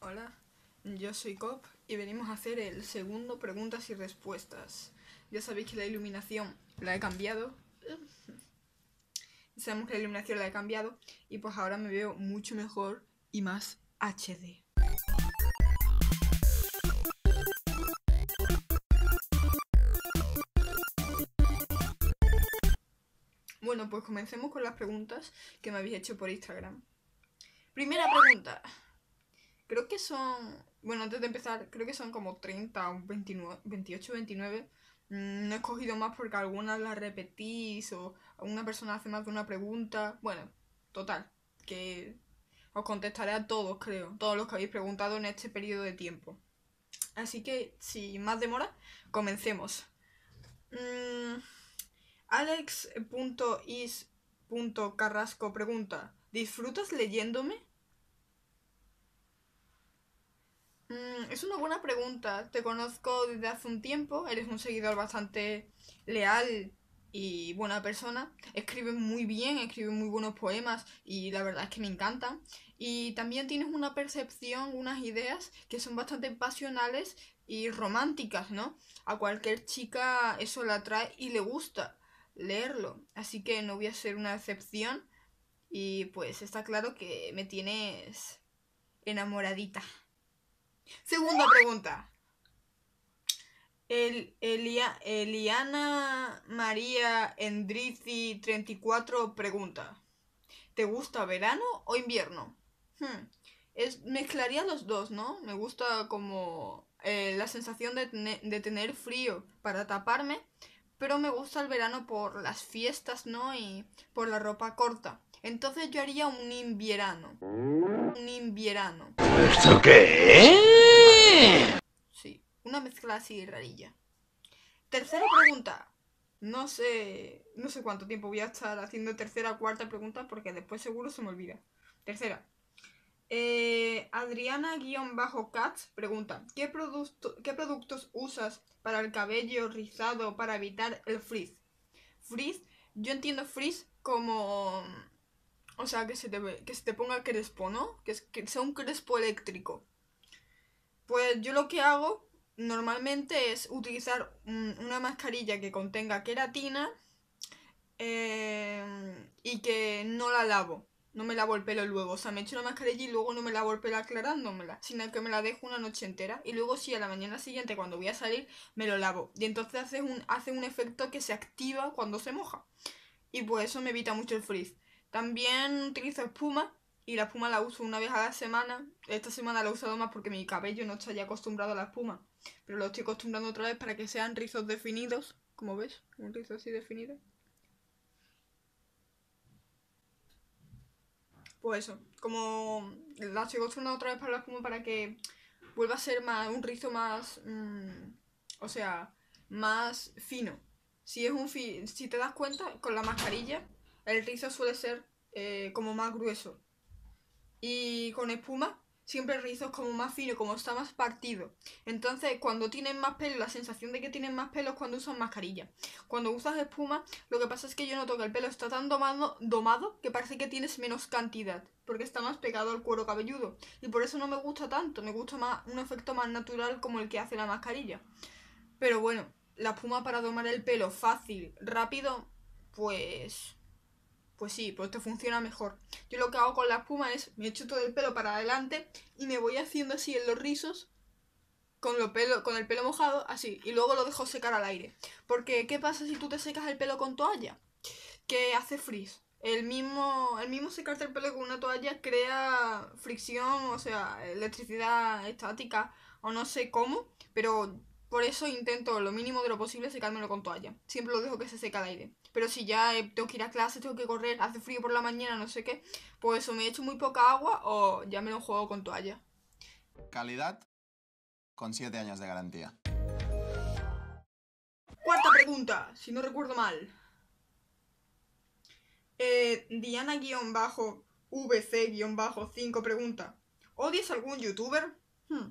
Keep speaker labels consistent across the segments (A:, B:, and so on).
A: Hola, yo soy Cop y venimos a hacer el segundo preguntas y respuestas. Ya sabéis que la iluminación la he cambiado. Sabemos que la iluminación la he cambiado y pues ahora me veo mucho mejor y más HD. Bueno, pues comencemos con las preguntas que me habéis hecho por Instagram. Primera pregunta. Creo que son. Bueno, antes de empezar, creo que son como 30 o 29, 28 29. Mm, No he escogido más porque algunas las repetís o alguna persona hace más de una pregunta. Bueno, total. Que os contestaré a todos, creo. Todos los que habéis preguntado en este periodo de tiempo. Así que, sin más demora, comencemos. Alex.is.carrasco pregunta: ¿Disfrutas leyéndome? Mm, es una buena pregunta. Te conozco desde hace un tiempo. Eres un seguidor bastante leal y buena persona. Escribes muy bien, escribes muy buenos poemas y la verdad es que me encantan. Y también tienes una percepción, unas ideas que son bastante pasionales y románticas, ¿no? A cualquier chica eso le atrae y le gusta leerlo. Así que no voy a ser una excepción. Y pues está claro que me tienes enamoradita. Segunda pregunta. El, Elia- Eliana María Endrizi 34 pregunta. ¿Te gusta verano o invierno? Hmm, Es, mezclaría los dos, ¿no? Me gusta como eh, la sensación de, de tener frío para taparme, pero me gusta el verano por las fiestas, ¿no? Y por la ropa corta. Entonces yo haría un invierno. Un invierno.
B: ¿Esto qué?
A: Sí, una mezcla así rarilla. Tercera pregunta. No sé, no sé cuánto tiempo voy a estar haciendo tercera o cuarta pregunta porque después seguro se me olvida. Tercera. Eh, Adriana-Cats pregunta, ¿qué, producto- ¿qué productos usas para el cabello rizado para evitar el frizz? Frizz, yo entiendo frizz como... O sea, que se te, que se te ponga crespo, ¿no? Que, sea un crespo eléctrico. Pues yo lo que hago normalmente es utilizar un- una mascarilla que contenga queratina eh, y que no la lavo. No me lavo el luego. O sea, me echo la mascarilla y luego no me lavo el aclarándomela, sino que me la dejo una noche entera. Y luego sí, a la mañana siguiente, cuando voy a salir, me lo lavo. Y entonces hace un, hace un efecto que se activa cuando se moja. Y pues eso me evita mucho el frizz. También utilizo espuma. Y la espuma la uso una vez a la semana. Esta semana la he usado más porque mi cabello no está ya acostumbrado a la espuma. Pero lo estoy acostumbrando otra vez para que sean rizos definidos. Como ves, un rizo así definido. Pues eso, como la estoy acostumbrando otra vez para la espuma para que vuelva a ser más un rizo más, mm, o sea, más fino. Si es un fi- si te das cuenta con la mascarilla, el rizo suele ser eh, como más grueso. Y con espuma, siempre el rizo es como más fino, como está más partido. Entonces, cuando tienen más pelo, la sensación de que tienen más pelo es cuando usan mascarilla. Cuando usas espuma, lo que pasa es que yo noto que el pelo está tan domado, domado que parece que tienes menos cantidad, porque está más pegado al cuero cabelludo. Y por eso no me gusta tanto, me gusta más un efecto más natural como el que hace la mascarilla. Pero bueno, la espuma para domar el pelo fácil, rápido, pues... Pues sí, pues te funciona mejor. Yo lo que hago con la espuma es me echo todo el pelo para adelante y me voy haciendo así en los rizos con, lo pelo, con el pelo mojado, así, y luego lo dejo secar al aire. Porque, ¿qué pasa si tú te secas el pelo con toalla? Que hace frizz. El mismo, el mismo secarte el pelo con una toalla crea fricción, o sea, electricidad estática, o no sé cómo, pero por eso intento lo mínimo de lo posible secármelo con toalla. Siempre lo dejo que se seque al aire. Pero si ya eh, tengo que ir a clase, tengo que correr, hace frío por la mañana, no sé qué, pues o me echo muy poca agua o ya me lo juego con toalla.
C: Calidad con 7 años de garantía.
A: Cuarta pregunta, si no recuerdo mal. Eh, Diana-VC-5 pregunta. ¿Odias algún youtuber? Hmm.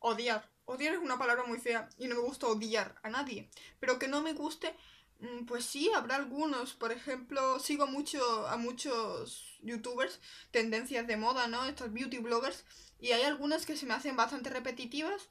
A: Odiar. Odiar es una palabra muy fea y no me gusta odiar a nadie. Pero que no me guste Mm, Pues sí, habrá algunos. Por ejemplo, sigo mucho a muchos youtubers, tendencias de moda, ¿no? Estos beauty bloggers. Y hay algunas que se me hacen bastante repetitivas.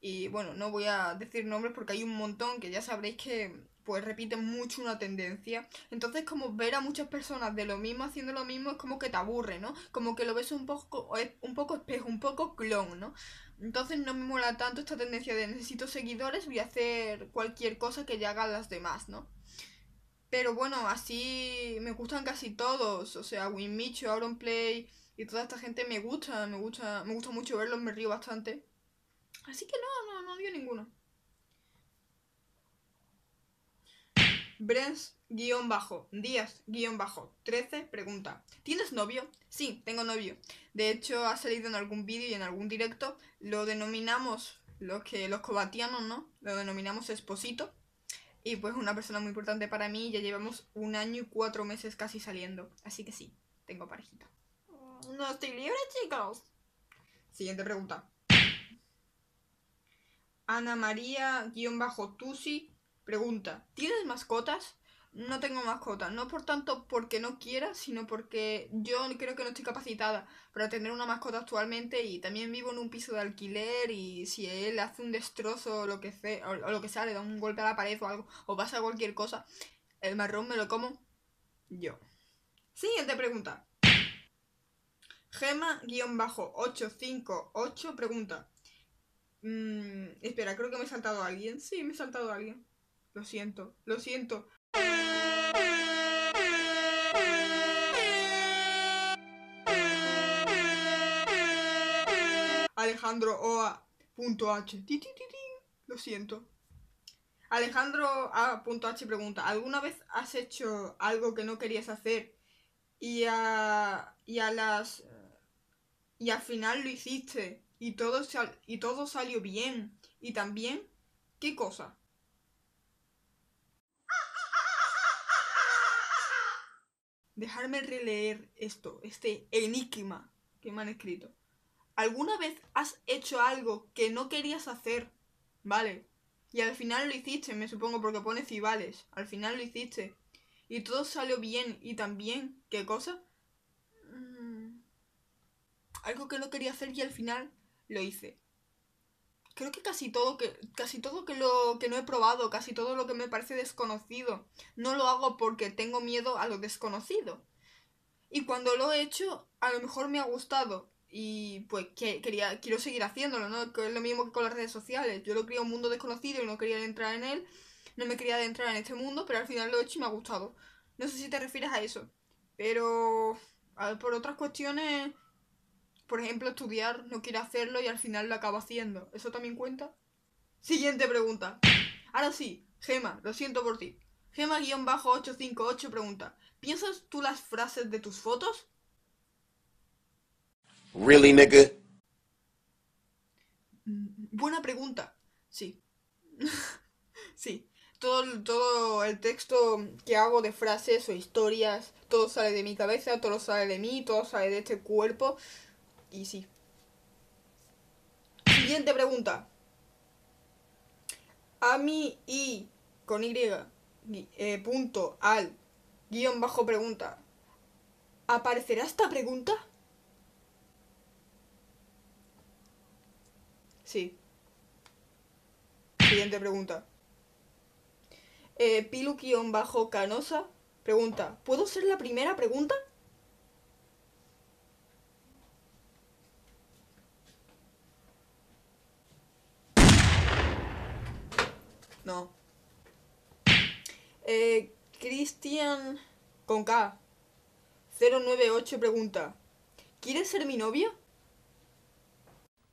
A: Y bueno, no voy a decir nombres porque hay un montón que ya sabréis que pues repiten mucho una tendencia. Entonces como ver a muchas personas de lo mismo haciendo lo mismo es como que te aburre, ¿no? Como que lo ves un poco, un poco espejo, un poco clon, ¿no? Entonces no me mola tanto esta tendencia de necesito seguidores, voy a hacer cualquier cosa que ya hagan las demás, ¿no? Pero bueno, así me gustan casi todos, o sea, Winmicho, Auronplay y toda esta gente me gusta, me gusta, me gusta mucho verlos, me río bastante. Así que no, no, no odio ninguno. Brens-Díaz-13 pregunta ¿Tienes novio? Sí, tengo novio. De hecho, ha salido en algún vídeo y en algún directo. Lo denominamos, los que los cobatianos, ¿no? Lo denominamos esposito. Y pues una persona muy importante para mí. Ya llevamos un año y cuatro meses casi saliendo. Así que sí, tengo parejita. No estoy libre, chicos. Siguiente pregunta. Ana María-Tusi pregunta: ¿Tienes mascotas? No tengo mascotas, no por tanto porque no quiera, sino porque yo creo que no estoy capacitada para tener una mascota actualmente y también vivo en un piso de alquiler y si él hace un destrozo o lo que sea, o, lo que le da un golpe a la pared o algo, o pasa cualquier cosa, el marrón me lo como yo. Siguiente pregunta. Gema-858 pregunta. Mm, espera, creo que me he saltado a alguien. Sí, me he saltado a alguien. Lo siento, lo siento. Alejandro Oa.h. Lo siento. Alejandro A.H pregunta, ¿alguna vez has hecho algo que no querías hacer y a, y a las y al final lo hiciste y todo sal- y todo salió bien y también qué cosa? Dejarme releer esto, este enigma que me han escrito. ¿Alguna vez has hecho algo que no querías hacer? Vale. Y al final lo hiciste, me supongo, porque pone cibales. Al final lo hiciste. Y todo salió bien. ¿Y también? ¿Qué cosa? Mm, algo que no quería hacer y al final lo hice. Creo que casi todo que casi todo que lo que no he probado, casi todo lo que me parece desconocido, no lo hago porque tengo miedo a lo desconocido. Y cuando lo he hecho, a lo mejor me ha gustado y pues que quería quiero seguir haciéndolo, ¿no? Es lo mismo que con las redes sociales. Yo lo quería un mundo desconocido y no quería entrar en él, no me quería adentrar en este mundo, pero al final lo he hecho y me ha gustado. No sé si te refieres a eso, pero a ver, por otras cuestiones por ejemplo, estudiar, no quiere hacerlo y al final lo acaba haciendo. ¿Eso también cuenta? Siguiente pregunta. Ahora sí, Gema, lo siento por ti. Gema-858 pregunta. ¿Piensas tú las frases de tus fotos?
B: Really, nigga?
A: Mm, Buena pregunta. Sí. sí. Todo, todo el texto que hago de frases o historias, todo sale de mi cabeza, todo sale de mí, todo sale de este cuerpo. Y sí. Siguiente pregunta. A mí y con Y eh, punto al guion bajo pregunta. ¿Aparecerá esta pregunta? Sí. Siguiente pregunta. Eh, Pilu-canosa pregunta. ¿Puedo ser la primera pregunta? No. Eh, Cristian con K 098 pregunta. ¿Quieres ser mi novio?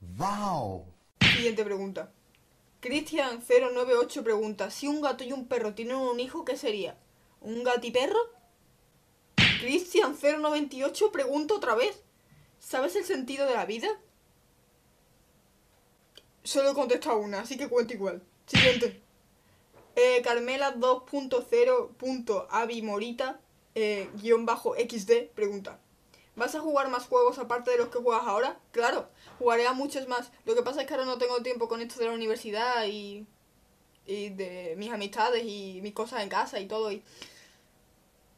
C: ¡Wow!
A: Siguiente pregunta. Cristian 098 pregunta, si un gato y un perro tienen un hijo, ¿qué sería? ¿Un gatiperro? Cristian 098 pregunta otra vez, ¿sabes el sentido de la vida? Solo he contestado una, así que cuenta igual. Siguiente. Eh, Carmela 2.0.avimorita eh, guion bajo XD pregunta. ¿Vas a jugar más juegos aparte de los que juegas ahora? Claro, jugaré a muchos más. Lo que pasa es que ahora no tengo tiempo con esto de la universidad y. y de mis amistades y mis cosas en casa y todo. Y...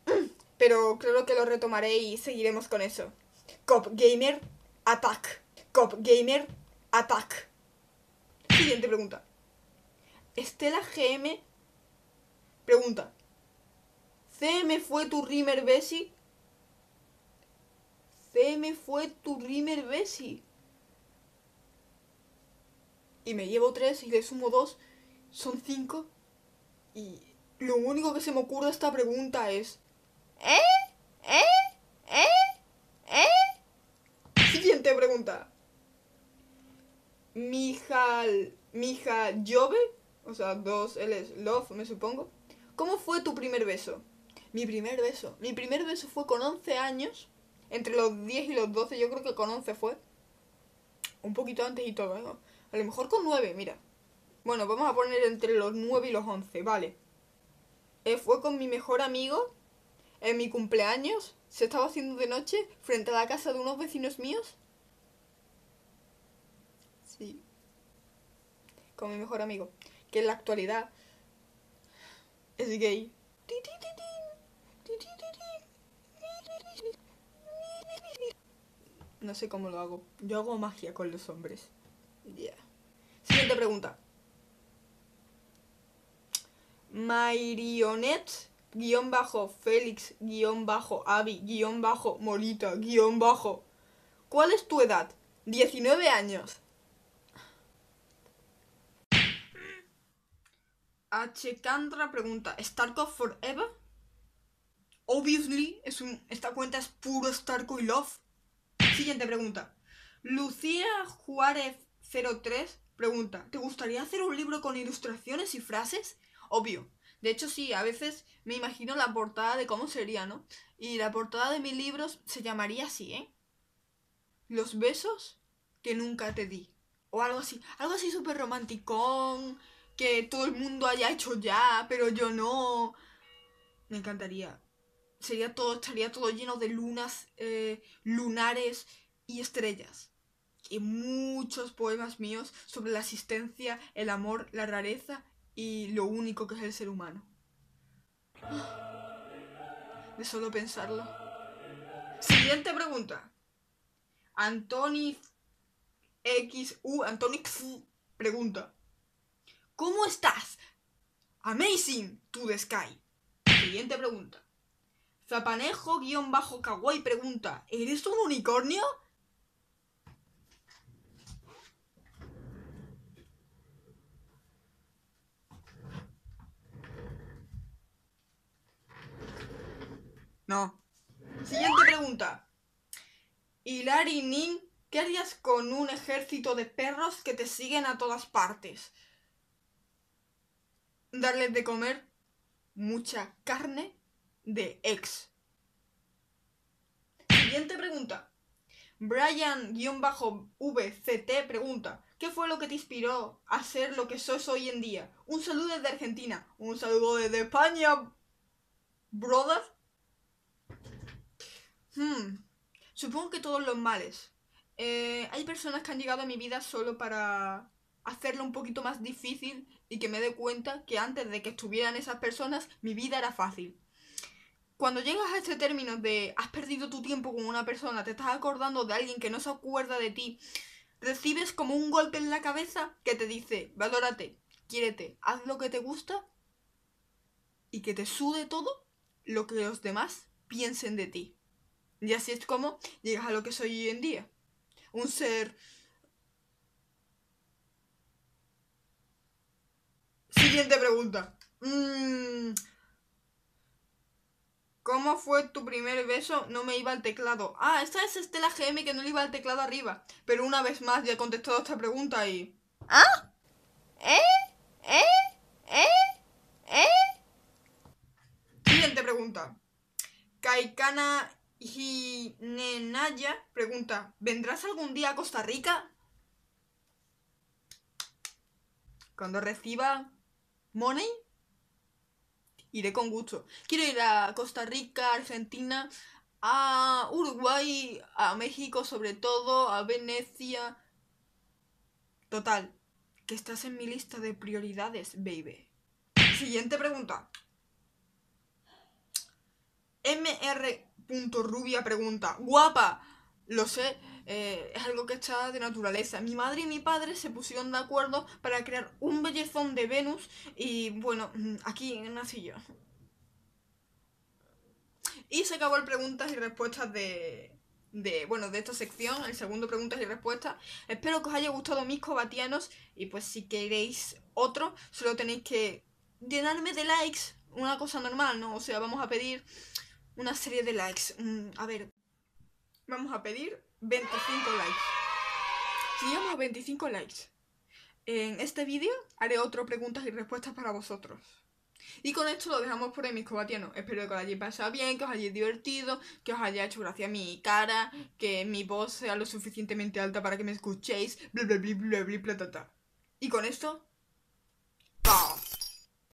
A: Pero creo que lo retomaré y seguiremos con eso. Cop Gamer Attack. Cop Gamer Attack. Siguiente pregunta. Estela GM pregunta. ¿CM fue tu Rimmer Bessie? CM fue tu Rimmer Bessie. Y me llevo tres y le sumo dos. Son cinco. Y lo único que se me ocurre a esta pregunta es... ¿Eh? ¿Eh? ¿Eh? ¿Eh? Siguiente pregunta. Mijal... Mija Jove, o sea, dos L's, love, me supongo. ¿Cómo fue tu primer beso? Mi primer beso. Mi primer beso fue con 11 años. Entre los 10 y los 12, yo creo que con 11 fue. Un poquito antes y todo, ¿no? A lo mejor con 9, mira. Bueno, vamos a poner entre los 9 y los 11, vale. Eh, fue con mi mejor amigo en mi cumpleaños. Se estaba haciendo de noche frente a la casa de unos vecinos míos. Sí. Con mi mejor amigo. Que en la actualidad es gay. No sé cómo lo hago. Yo hago magia con los hombres. Ya. Siguiente pregunta. Marionette, guion bajo, Félix, guion bajo, Avi, guion bajo, Molita, guion bajo. ¿Cuál es tu edad? 19 años. H. Candra pregunta, ¿Starcraft Forever? Obviously, es un, esta cuenta es puro Starco y Love. Siguiente pregunta. Lucía Juárez 03 pregunta, ¿te gustaría hacer un libro con ilustraciones y frases? Obvio. De hecho, sí, a veces me imagino la portada de cómo sería, ¿no? Y la portada de mis libros se llamaría así, ¿eh? Los besos que nunca te di. O algo así. Algo así súper romanticón. Que todo el mundo haya hecho ya, pero yo no. Me encantaría. Sería todo, estaría todo lleno de lunas, eh, lunares y estrellas. Y muchos poemas míos sobre la existencia, el amor, la rareza y lo único que es el ser humano. De solo pensarlo. Siguiente pregunta. Antoni XU, Antoni X pregunta. ¿Cómo estás? Amazing to the sky. Siguiente pregunta. Zapanejo-kawaii pregunta. ¿Eres un unicornio? No. Siguiente pregunta. Hilary Nin, ¿qué harías con un ejército de perros que te siguen a todas partes? Darles de comer mucha carne de ex. Siguiente pregunta. Brian-VCT pregunta, ¿qué fue lo que te inspiró a ser lo que sos hoy en día? Un saludo desde Argentina, un saludo desde España, brother. Hmm, supongo que todos los males. Eh, hay personas que han llegado a mi vida solo para hacerlo un poquito más difícil y que me dé cuenta que antes de que estuvieran esas personas, mi vida era fácil. Cuando llegas a este término de has perdido tu tiempo con una persona, te estás acordando de alguien que no se acuerda de ti, recibes como un golpe en la cabeza que te dice, valórate, quiérete, haz lo que te gusta y que te sude todo lo que los demás piensen de ti. Y así es como llegas a lo que soy hoy en día. Un ser... Siguiente pregunta. Mm, ¿Cómo fue tu primer beso? No me iba al teclado. Ah, esta es Estela GM que no le iba al teclado arriba. Pero una vez más ya he contestado esta pregunta y...
D: ¿Ah? ¿Eh? ¿Eh? ¿Eh? ¿Eh?
A: Siguiente pregunta. Kaikana Hinenaya pregunta, ¿vendrás algún día a Costa Rica? Cuando reciba money, iré con gusto. Quiero ir a Costa Rica, Argentina, a Uruguay, a México sobre todo, a Venecia. Total, que estás en mi lista de prioridades, baby. Siguiente pregunta. MR.rubia pregunta, guapa, lo sé, eh, es algo que está de naturaleza. Mi madre y mi padre se pusieron de acuerdo para crear un bellezón de Venus y bueno, mm, aquí nací yo. Y se acabó el preguntas y respuestas de, de, bueno, de esta sección, el segundo preguntas y respuestas. Espero que os haya gustado mis cobatianos y pues si queréis otro, solo tenéis que llenarme de likes, una cosa normal, ¿no? O sea, vamos a pedir una serie de likes. Mm, a ver, vamos a pedir 25 likes. Si llegamos a 25 likes en este vídeo, haré otro preguntas y respuestas para vosotros. Y con esto lo dejamos por ahí, mis cobatianos. Espero que os hayáis pasado bien, que os hayáis divertido, que os haya hecho gracia mi cara, que mi voz sea lo suficientemente alta para que me escuchéis. Bla bla bla bla bla bla bla, bla. Y con esto.